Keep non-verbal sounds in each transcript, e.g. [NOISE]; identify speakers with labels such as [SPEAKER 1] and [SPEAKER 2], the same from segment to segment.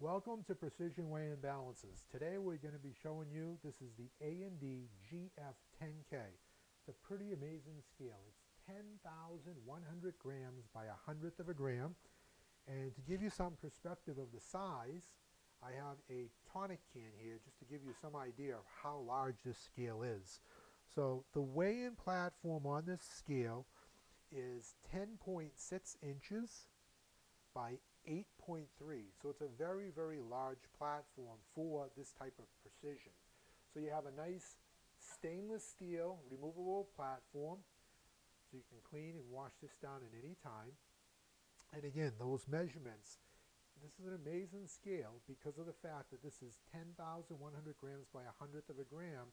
[SPEAKER 1] Welcome to Precision Weigh and Balances. Today we're going to be showing you, this is the A&D GF10K. It's a pretty amazing scale. It's 10,100 grams by a hundredth of a gram. And to give you some perspective of the size, I have a tonic can here just to give you some idea of how large this scale is. So the weigh-in platform on this scale is 10.6 inches by 8.3. So it's a very, very large platform for this type of precision. So you have a nice stainless steel removable platform so you can clean and wash this down at any time. And again, those measurements, this is an amazing scale because of the fact that this is 10,100 grams by a hundredth of a gram,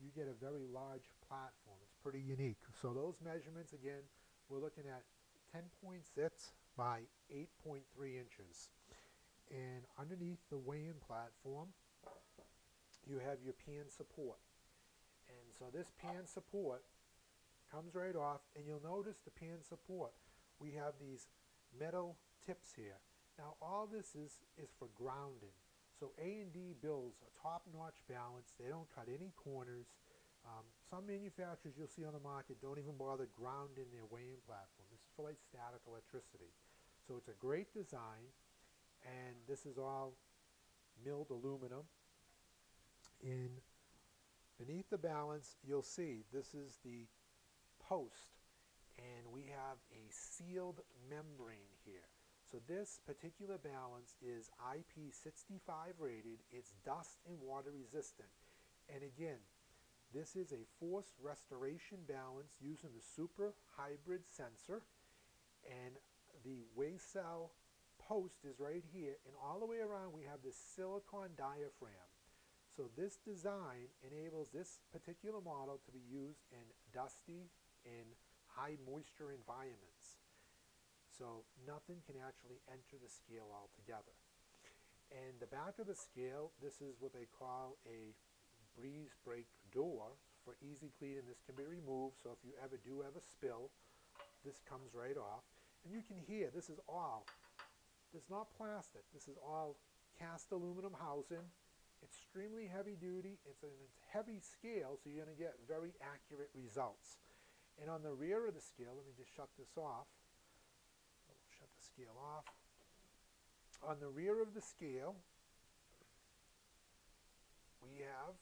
[SPEAKER 1] you get a very large platform. It's pretty unique. So those measurements, again, we're looking at 10.6 by 8.3 inches. And underneath the weigh-in platform, you have your pan support. And so this pan support comes right off, and you'll notice the pan support. We have these metal tips here. Now all this is, is for grounding. So A&D builds a top-notch balance. They don't cut any corners. Um, some manufacturers you'll see on the market don't even bother grounding their weigh-in platform. This is for like static electricity. So it's a great design, and this is all milled aluminum. In beneath the balance, you'll see this is the post, and we have a sealed membrane here. So this particular balance is IP65 rated. It's dust and water resistant. And again, this is a force restoration balance using the super hybrid sensor and the weigh cell post is right here and all the way around we have this silicon diaphragm. So this design enables this particular model to be used in dusty and high moisture environments. So nothing can actually enter the scale altogether. And the back of the scale, this is what they call a breeze break door for easy cleaning. This can be removed, so if you ever do have a spill, this comes right off. And you can hear, this is all, this is not plastic, this is all cast aluminum housing, extremely heavy duty, it's a heavy scale, so you're going to get very accurate results. And on the rear of the scale, let me just shut this off, shut the scale off. On the rear of the scale, we have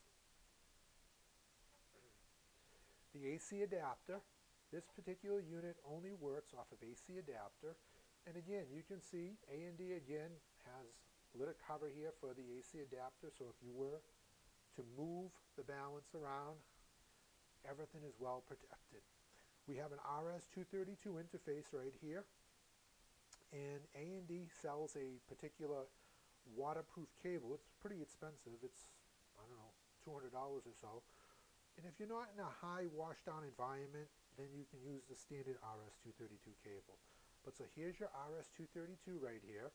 [SPEAKER 1] the AC adapter. This particular unit only works off of AC adapter. And again, you can see A&D again has lit a cover here for the AC adapter. So if you were to move the balance around, everything is well protected. We have an RS-232 interface right here. And A&D sells a particular waterproof cable. It's pretty expensive. It's, I don't know, $200 or so. And if you're not in a high washdown environment, then you can use the standard RS-232 cable. But so here's your RS-232 right here.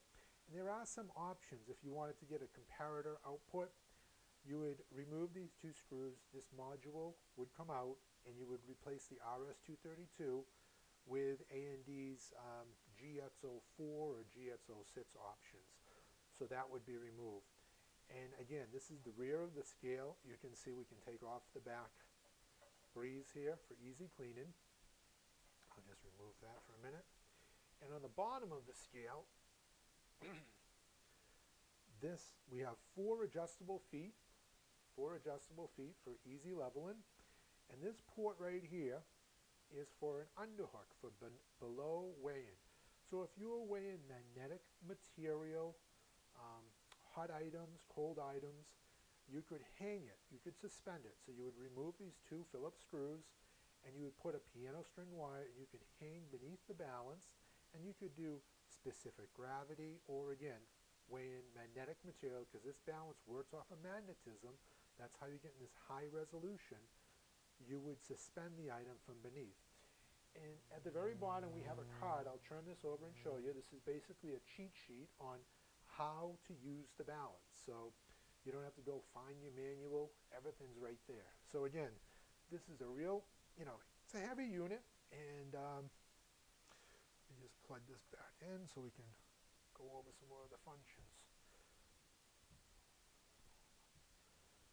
[SPEAKER 1] And there are some options if you wanted to get a comparator output. You would remove these two screws, this module would come out, and you would replace the RS-232 with A&D's um, GX04 or GX06 options. So that would be removed. And again, this is the rear of the scale. You can see we can take off the back breeze here for easy cleaning. I'll just remove that for a minute. And on the bottom of the scale, [COUGHS] this, we have four adjustable feet, four adjustable feet for easy leveling. And this port right here is for an underhook for below weighing. So if you are weighing magnetic material, um, hot items, cold items, you could hang it, you could suspend it. So you would remove these two Phillips screws and you would put a piano string wire and you could hang beneath the balance and you could do specific gravity or again, weigh in magnetic material because this balance works off of magnetism. That's how you get in this high resolution. You would suspend the item from beneath. And at the very bottom we have a card. I'll turn this over and show you. This is basically a cheat sheet on how to use the balance. So you don't have to go find your manual. Everything's right there. So again, this is a real, you know, it's a heavy unit. And um, we just plug this back in so we can go over some more of the functions.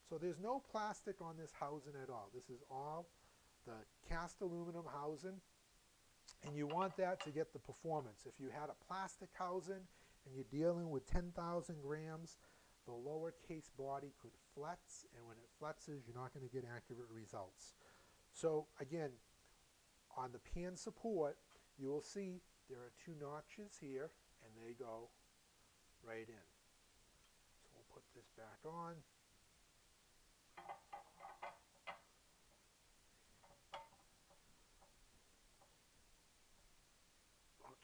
[SPEAKER 1] So there's no plastic on this housing at all. This is all the cast aluminum housing. And you want that to get the performance. If you had a plastic housing and you're dealing with 10,000 grams, the lower case body could flex, and when it flexes, you're not going to get accurate results. So again, on the pan support, you will see there are two notches here, and they go right in. So we'll put this back on.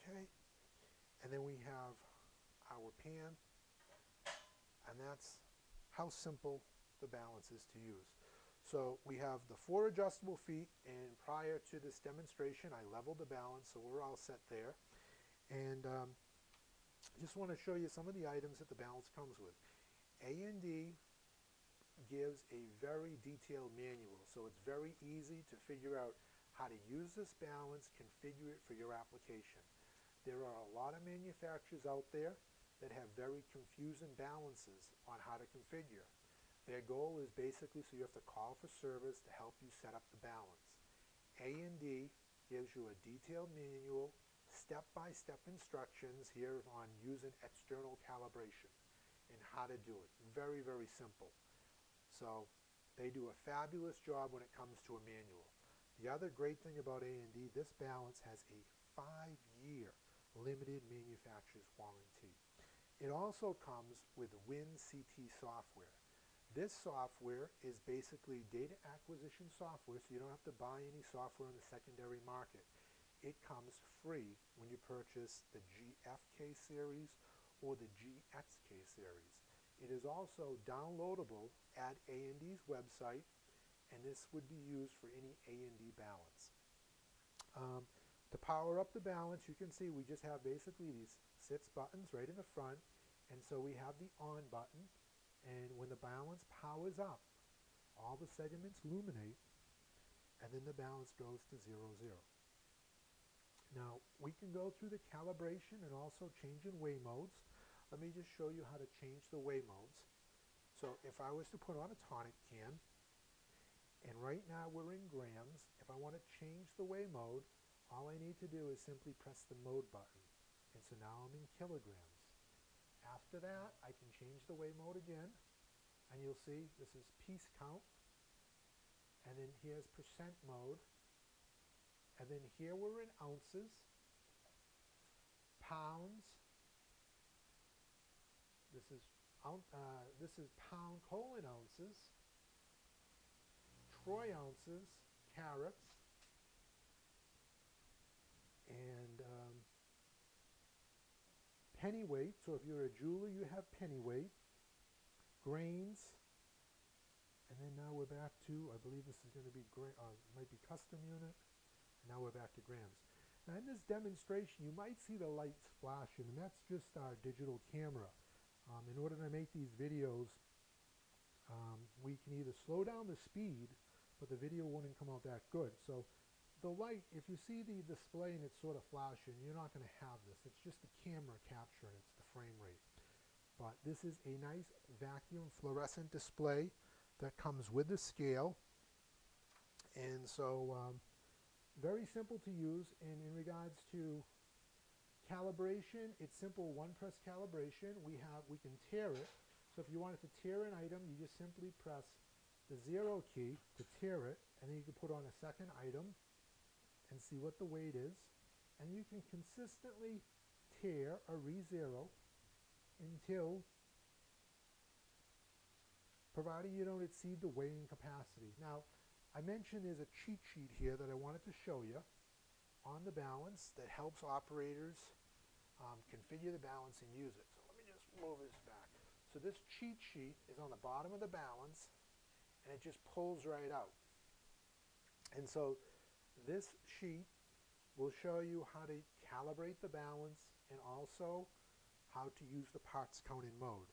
[SPEAKER 1] Okay, and then we have our pan, that's how simple the balance is to use. So we have the four adjustable feet, and prior to this demonstration, I leveled the balance, so we're all set there. And um, just want to show you some of the items that the balance comes with. A&D gives a very detailed manual, so it's very easy to figure out how to use this balance, configure it for your application. There are a lot of manufacturers out there that have very confusing balances on how to configure. Their goal is basically so you have to call for service to help you set up the balance. A&D gives you a detailed manual, step-by-step -step instructions here on using external calibration and how to do it. Very, very simple. So they do a fabulous job when it comes to a manual. The other great thing about A&D, this balance has a five-year limited manufacturer's warranty. It also comes with WinCT software. This software is basically data acquisition software, so you don't have to buy any software in the secondary market. It comes free when you purchase the GFK series or the GXK series. It is also downloadable at A&D's website, and this would be used for any A&D balance. Um, to power up the balance, you can see we just have basically these six buttons right in the front. And so we have the on button. And when the balance powers up, all the segments illuminate. And then the balance goes to 0, 0. Now, we can go through the calibration and also change in weigh modes. Let me just show you how to change the weigh modes. So if I was to put on a tonic can, and right now we're in grams, if I want to change the weigh mode, all I need to do is simply press the mode button. And so now I'm in kilograms. After that, I can change the weigh mode again. And you'll see this is piece count. And then here's percent mode. And then here we're in ounces, pounds. This is uh, this is pound colon ounces, troy ounces, carats, and um, penny weight. So if you're a jeweler, you have penny weight, grains, and then now we're back to, I believe this is going to be, uh, might be custom unit, and now we're back to grams. Now in this demonstration, you might see the lights flashing, and that's just our digital camera. Um, in order to make these videos, um, we can either slow down the speed, but the video wouldn't come out that good. So the light, if you see the display and it's sort of flashing, you're not going to have this. It's just the camera capturing it's the frame rate. But this is a nice vacuum fluorescent display that comes with the scale. And so um, very simple to use. And in regards to calibration, it's simple one press calibration. We have we can tare it. So if you wanted to tare an item, you just simply press the zero key to tare it, and then you can put on a second item and see what the weight is. And you can consistently tare a re-zero until, providing you don't exceed the weighing capacity. Now, I mentioned there's a cheat sheet here that I wanted to show you on the balance that helps operators um, configure the balance and use it. So let me just move this back. So this cheat sheet is on the bottom of the balance and it just pulls right out. And so this sheet will show you how to calibrate the balance and also how to use the parts counting mode.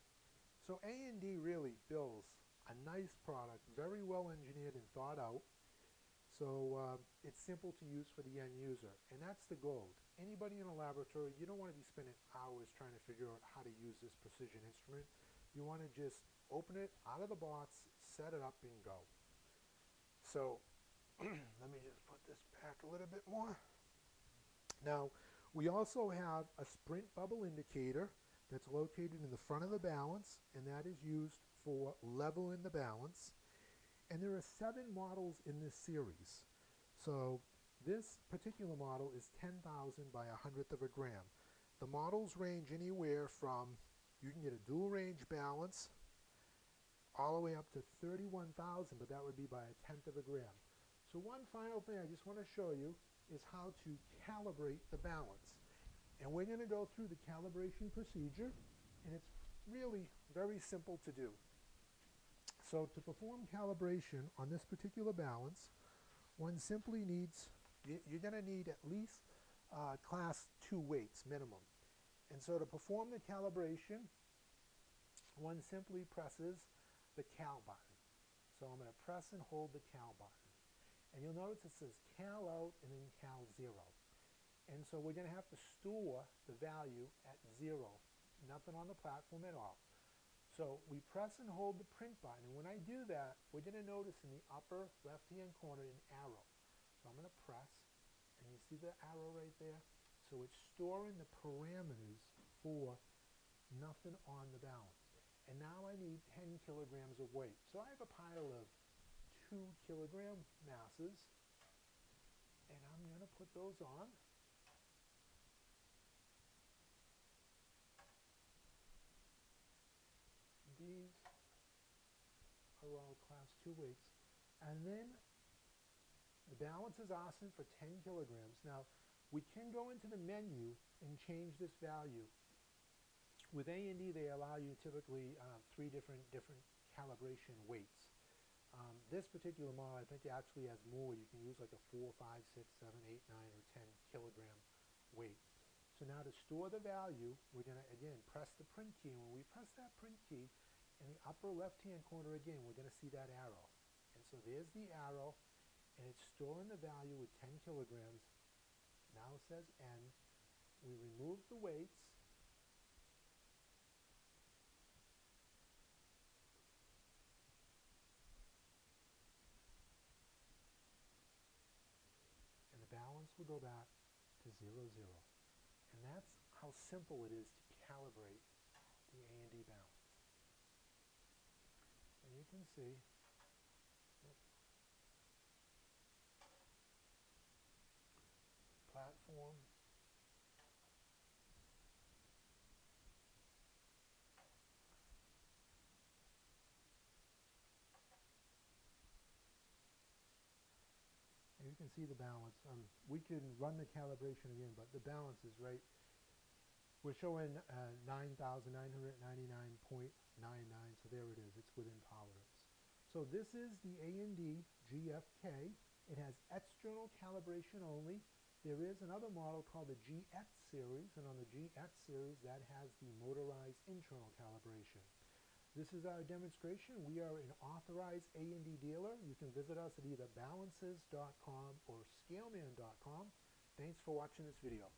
[SPEAKER 1] So A&D really builds a nice product, very well engineered and thought out. So uh, it's simple to use for the end user, and that's the goal. Anybody in a laboratory, you don't want to be spending hours trying to figure out how to use this precision instrument. You want to just open it out of the box, set it up and go. So [CLEARS THROAT] let me just put this back a little bit more. Now, we also have a spirit bubble indicator that's located in the front of the balance, and that is used for leveling the balance. And there are seven models in this series. So this particular model is 10,000 by a hundredth of a gram. The models range anywhere from, you can get a dual range balance all the way up to 31,000, but that would be by a tenth of a gram. So one final thing I just want to show you is how to calibrate the balance. And we're going to go through the calibration procedure, and it's really very simple to do. So to perform calibration on this particular balance, one simply needs, you're going to need at least uh, class 2 weights minimum. And so to perform the calibration, one simply presses the cal button. So I'm going to press and hold the cal button. And you'll notice it says cal out and then cal 0. And so we're going to have to store the value at 0, nothing on the platform at all. So we press and hold the print button, and when I do that, we're going to notice in the upper left-hand corner an arrow. So I'm going to press, and you see the arrow right there? So it's storing the parameters for nothing on the balance. And now I need 10 kilograms of weight. So I have a pile of two kilogram masses, and I'm going to put those on. These are all class 2 weights. And then the balance is asking for 10 kilograms. Now, we can go into the menu and change this value. With A&D, they allow you typically uh, three different different calibration weights. Um, this particular model, I think, it actually has more. You can use like a 4, 5, 6, 7, 8, 9, or 10 kilogram weight. So now to store the value, we're going to, again, press the print key. And when we press that print key, in the upper left-hand corner again, we're going to see that arrow. And so there's the arrow, and it's storing the value with 10 kilograms. Now it says N. We remove the weights, balance go back to 0, 0. And that's how simple it is to calibrate the A&D balance. And you can see platform you can see the balance. Um, we can run the calibration again, but the balance is right. We're showing uh, 9,999.99, so there it is. It's within tolerance. So this is the A&D GFK. It has external calibration only. There is another model called the GX series, and on the GX series, that has the motorized internal calibration. This is our demonstration. We are an authorized A&D dealer. You can visit us at either balances.com or scaleman.com. Thanks for watching this video.